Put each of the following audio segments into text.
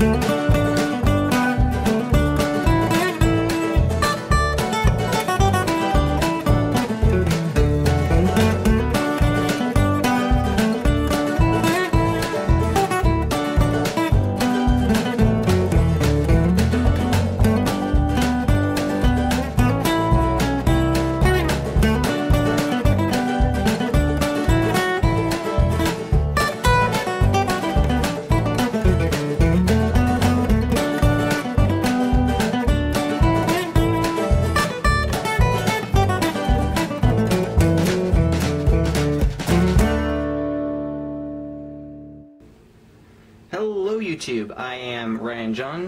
Hello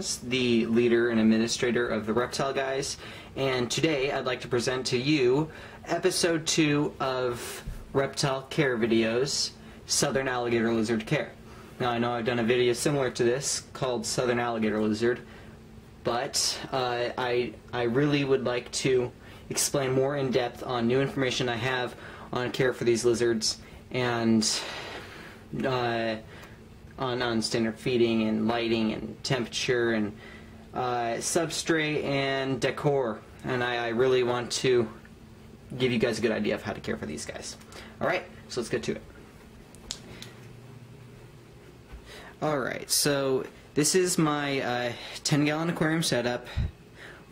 The leader and administrator of the Reptile Guys, and today I'd like to present to you episode 2 of Reptile Care Videos, Southern Alligator Lizard Care. Now I know I've done a video similar to this called Southern Alligator Lizard, but uh, I, I really would like to explain more in depth on new information I have on care for these lizards and uh, on, on standard feeding and lighting and temperature and uh, substrate and decor. And I, I really want to give you guys a good idea of how to care for these guys. Alright, so let's get to it. Alright, so this is my uh, 10 gallon aquarium setup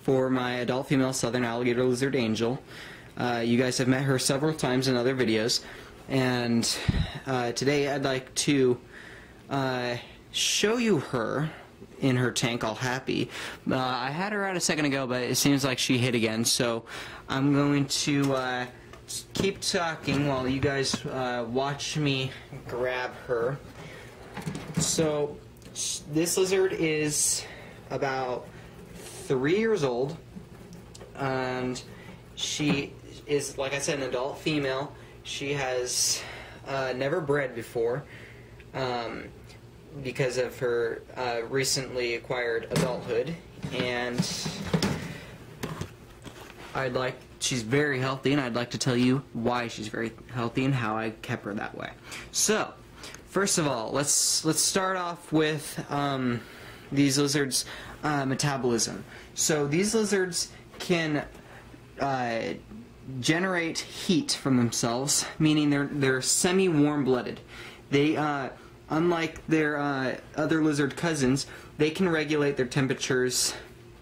for my adult female southern alligator lizard angel. Uh, you guys have met her several times in other videos, and uh, today I'd like to uh, show you her in her tank all happy. Uh, I had her out a second ago, but it seems like she hit again, so I'm going to uh, keep talking while you guys uh, watch me grab her. So, this lizard is about three years old, and she is, like I said, an adult female. She has uh, never bred before. Um, because of her uh, recently acquired adulthood, and I'd like she's very healthy, and I'd like to tell you why she's very healthy and how I kept her that way. So, first of all, let's let's start off with um, these lizards' uh, metabolism. So these lizards can uh, generate heat from themselves, meaning they're they're semi-warm-blooded. They uh, unlike their uh, other lizard cousins, they can regulate their temperatures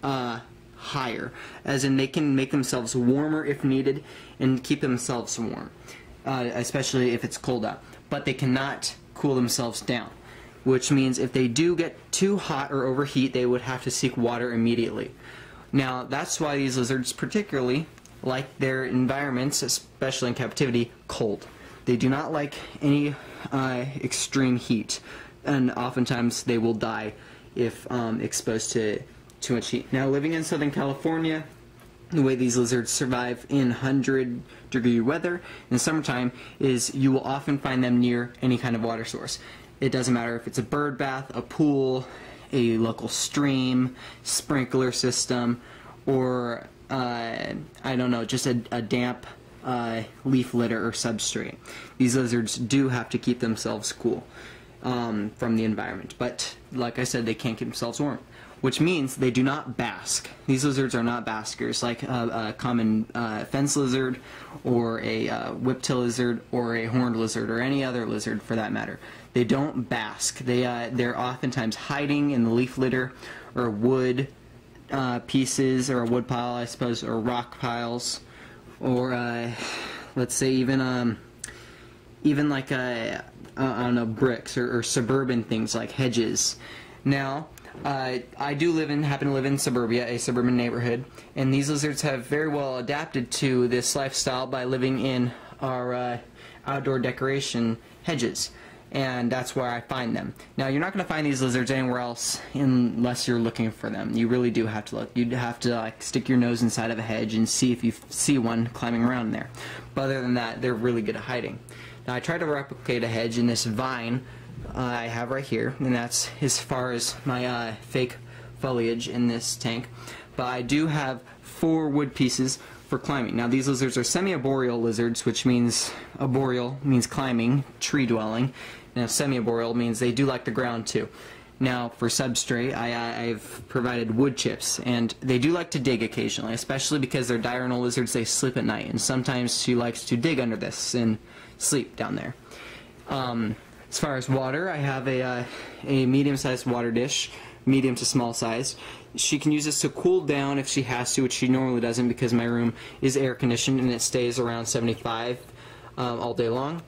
uh, higher, as in they can make themselves warmer if needed and keep themselves warm, uh, especially if it's cold out. But they cannot cool themselves down, which means if they do get too hot or overheat, they would have to seek water immediately. Now, that's why these lizards particularly like their environments, especially in captivity, cold. They do not like any uh, extreme heat, and oftentimes they will die if um, exposed to too much heat. Now, living in Southern California, the way these lizards survive in 100 degree weather in summertime is you will often find them near any kind of water source. It doesn't matter if it's a bird bath, a pool, a local stream, sprinkler system, or uh, I don't know, just a, a damp uh, leaf litter or substrate. These lizards do have to keep themselves cool um, from the environment, but like I said, they can't keep themselves warm, which means they do not bask. These lizards are not baskers like a, a common uh, fence lizard or a uh, whiptail lizard or a horned lizard or any other lizard for that matter. They don't bask. They, uh, they're oftentimes hiding in the leaf litter or wood uh, pieces or a wood pile, I suppose, or rock piles or uh, let's say even um, even like a uh, I don't know bricks or, or suburban things like hedges. Now, uh, I do live in happen to live in suburbia, a suburban neighborhood, and these lizards have very well adapted to this lifestyle by living in our uh, outdoor decoration hedges and that's where I find them. Now, you're not going to find these lizards anywhere else unless you're looking for them. You really do have to look. You'd have to like stick your nose inside of a hedge and see if you see one climbing around there. But other than that, they're really good at hiding. Now, I tried to replicate a hedge in this vine I have right here, and that's as far as my uh, fake foliage in this tank. But I do have four wood pieces for climbing. Now these lizards are semi-arboreal lizards, which means arboreal means climbing, tree dwelling. Now semi-arboreal means they do like the ground too. Now, for substrate, I, I've provided wood chips, and they do like to dig occasionally, especially because they're diurnal lizards. They sleep at night, and sometimes she likes to dig under this and sleep down there. Um, as far as water, I have a, uh, a medium-sized water dish, medium to small size. She can use this to cool down if she has to, which she normally doesn't because my room is air conditioned and it stays around 75 um, all day long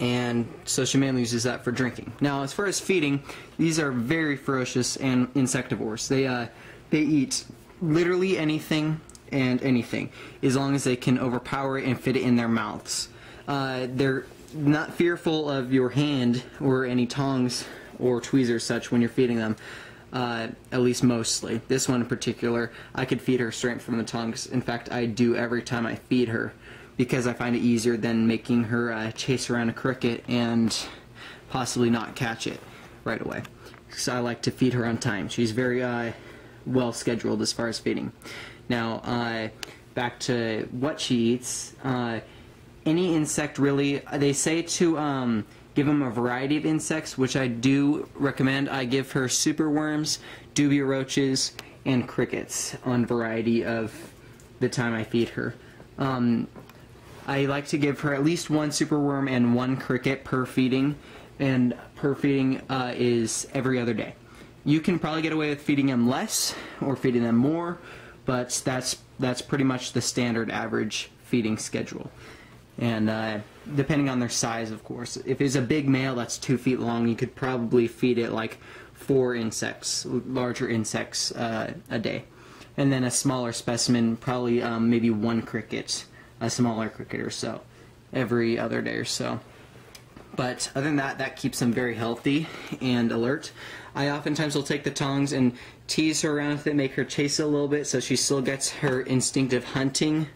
and so she mainly uses that for drinking. Now, as far as feeding, these are very ferocious and insectivores. They uh, they eat literally anything and anything, as long as they can overpower it and fit it in their mouths. Uh, they're not fearful of your hand or any tongs or tweezers such when you're feeding them. Uh, at least mostly. This one in particular, I could feed her straight from the tongs. In fact, I do every time I feed her because I find it easier than making her uh, chase around a cricket and possibly not catch it right away. So I like to feed her on time. She's very uh, well scheduled as far as feeding. Now, uh, back to what she eats. Uh, any insect really, they say to um, give them a variety of insects, which I do recommend. I give her superworms, dubia roaches, and crickets on variety of the time I feed her. Um, I like to give her at least one superworm and one cricket per feeding, and per feeding uh, is every other day. You can probably get away with feeding them less or feeding them more, but that's that's pretty much the standard average feeding schedule. And uh, depending on their size, of course. If it's a big male that's two feet long, you could probably feed it like four insects, larger insects uh, a day. And then a smaller specimen, probably um, maybe one cricket a smaller cricket or so every other day or so. But other than that, that keeps them very healthy and alert. I oftentimes will take the tongs and tease her around with it, make her chase a little bit so she still gets her instinctive hunting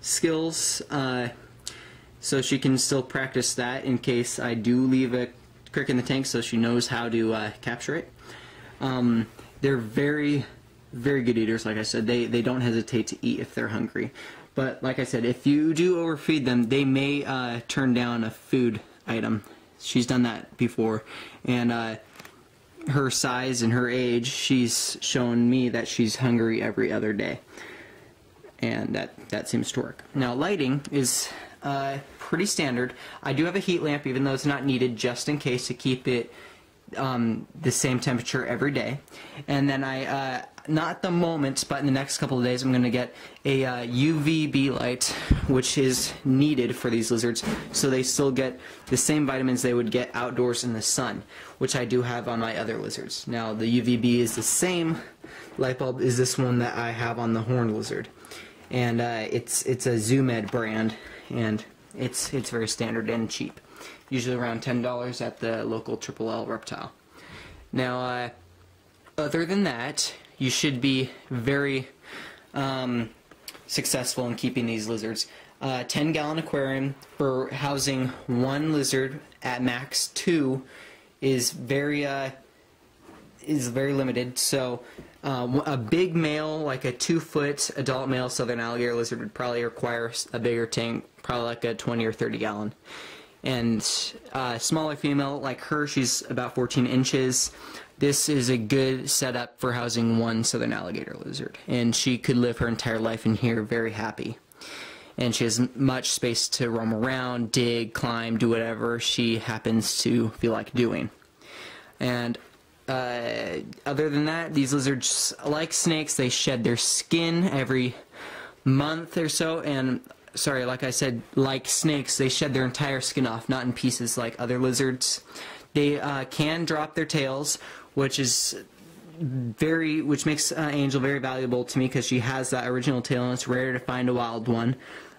skills. Uh, so she can still practice that in case I do leave a cricket in the tank so she knows how to uh, capture it. Um, they're very, very good eaters, like I said. They, they don't hesitate to eat if they're hungry. But like I said, if you do overfeed them, they may uh, turn down a food item. She's done that before, and uh, her size and her age, she's shown me that she's hungry every other day, and that that seems to work. Now lighting is uh, pretty standard. I do have a heat lamp, even though it's not needed, just in case to keep it um, the same temperature every day. And then I, uh, not at the moment, but in the next couple of days, I'm going to get a uh, UVB light, which is needed for these lizards, so they still get the same vitamins they would get outdoors in the sun, which I do have on my other lizards. Now, the UVB is the same light bulb is this one that I have on the horned lizard, and uh, it's it's a Zoo Med brand, and it's it's very standard and cheap usually around $10 at the local Triple L Reptile. Now, uh, other than that, you should be very um, successful in keeping these lizards. Uh, 10 gallon aquarium for housing one lizard at max two is very uh, is very limited. So uh, a big male, like a two foot adult male southern alligator lizard, would probably require a bigger tank, probably like a 20 or 30 gallon. And uh, smaller female like her she's about 14 inches. This is a good setup for housing one southern alligator lizard. And she could live her entire life in here very happy. And she has much space to roam around dig climb do whatever she happens to feel like doing. And uh, other than that these lizards like snakes. They shed their skin every month or so. And sorry, like I said, like snakes, they shed their entire skin off, not in pieces like other lizards. They uh, can drop their tails, which is very, which makes uh, Angel very valuable to me because she has that original tail, and it's rare to find a wild one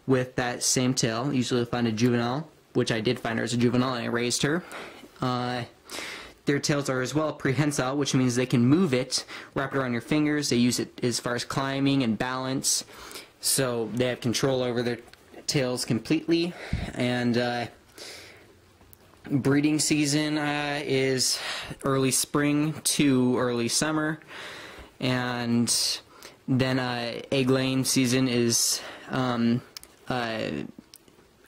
with that same tail. Usually, you'll find a juvenile, which I did find her as a juvenile, and I raised her. Uh, their tails are as well prehensile, which means they can move it, wrap it around your fingers. They use it as far as climbing and balance. So they have control over their tails completely. And uh, breeding season uh, is early spring to early summer. And then uh, egg laying season is um, uh,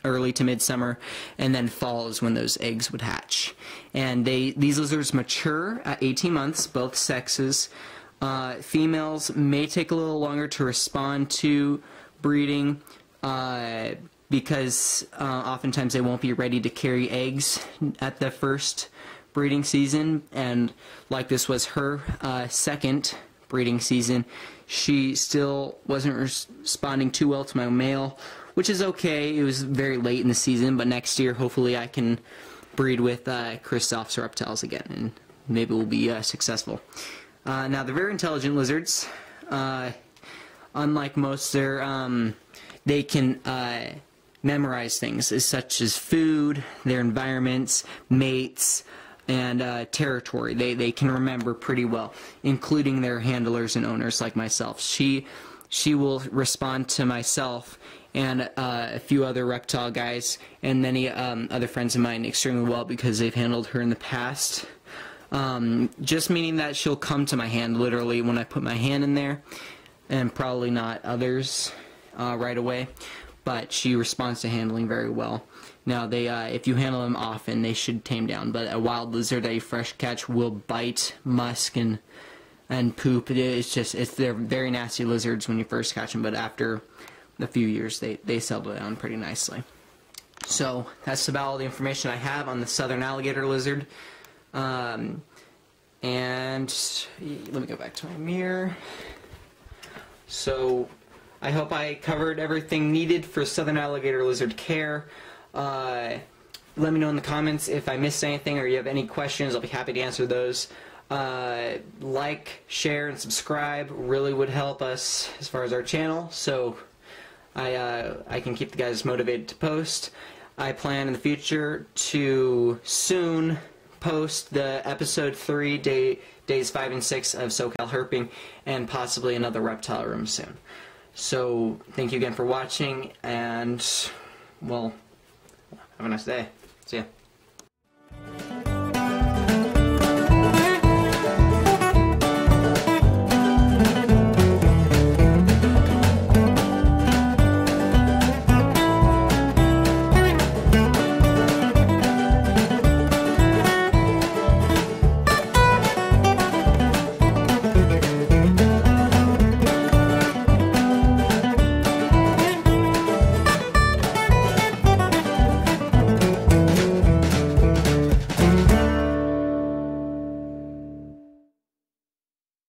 early to midsummer, and then fall is when those eggs would hatch. And they these lizards mature at 18 months, both sexes. Uh, females may take a little longer to respond to breeding uh, because uh, oftentimes they won't be ready to carry eggs at the first breeding season. And like this was her uh, second breeding season, she still wasn't responding too well to my male, which is okay. It was very late in the season, but next year hopefully I can breed with uh, Kristoff's reptiles again, and maybe we'll be uh, successful. Uh, now they're very intelligent lizards. Uh, unlike most, they're um, they can uh, memorize things such as food, their environments, mates, and uh, territory. They they can remember pretty well, including their handlers and owners like myself. She she will respond to myself and uh, a few other reptile guys and many um, other friends of mine extremely well because they've handled her in the past. Um, just meaning that she'll come to my hand literally when I put my hand in there, and probably not others uh, right away. But she responds to handling very well. Now, they uh, if you handle them often, they should tame down. But a wild lizard, a fresh catch, will bite, musk, and and poop. It's just it's they're very nasty lizards when you first catch them, but after a few years, they they settle down pretty nicely. So that's about all the information I have on the southern alligator lizard. Um, and let me go back to my mirror. So I hope I covered everything needed for southern alligator lizard care. Uh, let me know in the comments if I missed anything or you have any questions. I'll be happy to answer those. Uh, like, share, and subscribe really would help us as far as our channel. So I uh, I can keep the guys motivated to post. I plan in the future to soon post the episode three day days five and six of SoCal Herping and possibly another reptile room soon. So thank you again for watching and well. Have a nice day. See ya.